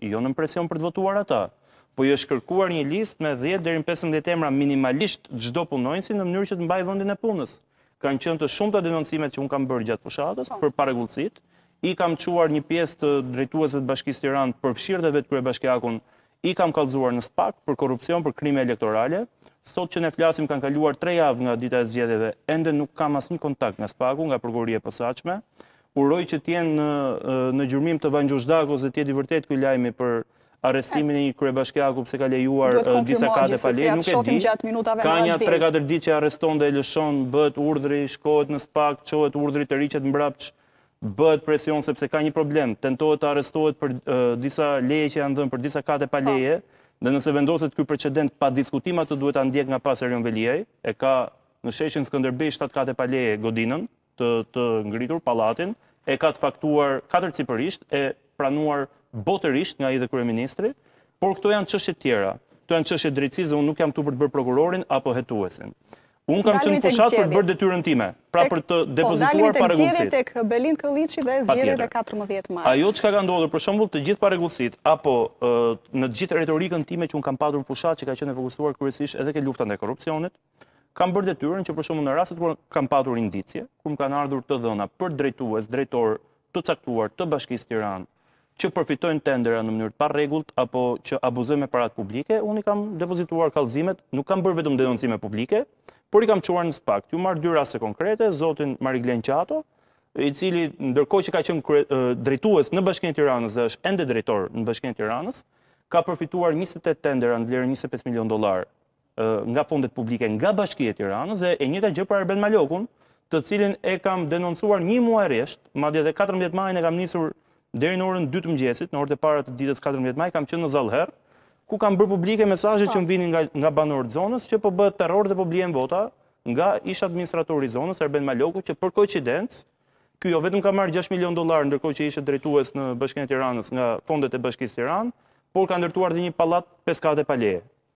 Jo nën presion për të votuar ata, po i është kërkuar një listë me dhjetë deri në pesëmbëdhjetë emra minimalisht çdo punonjësi në mënyrë që të mbajë vendin e punës. Kanë qenë të shumta denoncimet që unë kam bërë gjatë fushatës për parregullsitë, i kam çuar një pjesë të drejtuesve të Bashkisë Tiranë, përfshirë dhe vetë kryebashkiakun, i kam kallëzuar në spak për korrupsion, për krime elektorale. Sot që ne flasim kanë kaluar tre javë nga dita e zgjedhjeve, ende nuk kam asnjë kontakt nga spaku, nga prokuroria e posaçme. Uroj që të jenë në gjurmim të Vangjush Dakos dhe të jetë i vërtetë ky lajmi për arrestimin e një kryebashkiaku pse ka lejuar disa kate pa leje, nuk e di. Ka një 3-4 ditë që arreston dhe e lëshon, bëhet urdhri, shkohet në spak, çohet urdhri tërhiqet mbrapsh, bëhet presion sepse ka një problem. Tentohet të arrestohet për disa leje që janë dhënë për disa kate pa leje, dhe nëse vendoset ky precedent pa diskutim atë duhet ta ndjekë nga pas Erion Veliaj, e ka në sheshin Skënderbej 7 kate pa leje godinën, të ngritur pallatin, e ka të faktuar katërcipërisht e pranuar botërisht nga ai dhe kryeministri, por këto janë çështje të tjera. Këto janë çështje të drejtësisë dhe unë nuk jam këtu për të bërë prokurorin apo hetuesin. Unë kam qenë në fushatë për të bërë detyrën time, pra për të po, depozituar parregullsitë. tek Belind Këlliçi dhe zgjedhjet e 14 maj. Ajo çka ka ndodhur për shembull të gjitha parregullsitë apo në të gjithë retorikën time që unë kam patur në fushatë që ka qenë e fokusuar kryesisht edhe ke lufta ndaj korrupsionit, kam bërë detyrën që për shembull në rastet kur kam patur indicie, kur më kanë ardhur të dhëna për drejtues, drejtorë të caktuar të Bashkisë Tiranë, që përfitojnë tendera në mënyrë të parregullt apo që abuzojnë me paratë publike, unë i kam depozituar kallëzimet, nuk kam bërë vetëm denoncime publike, por i kam çuar në spak. Ju marr dy raste konkrete, zotin Mariglen Qato, i cili ndërkohë që ka qenë drejtues në Bashkinë e Tiranës dhe është ende drejtor në Bashkinë e Tiranës, ka përfituar 28 tendera në vlerën 25 milionë dollarë nga fondet publike nga Bashkia e Tiranës dhe e njëjta gjë për Arben Malokun, të cilin e kam denoncuar një muaj rresht, madje edhe 14 majin e kam nisur deri në orën 2 të mëngjesit, në orët e para të ditës 14 maj kam qenë në Zallherr, ku kam bërë publike mesazhe që më vinin nga nga banorët e zonës që po bëhet terror dhe po blihen vota nga ish administratori i zonës Arben Maloku që për koincidencë ky jo vetëm ka marrë 6 milion dollarë ndërkohë që ishte drejtues në Bashkinë e Tiranës nga fondet e Bashkisë Tiranë, por ka ndërtuar dhe një pallat pesë kate pa leje.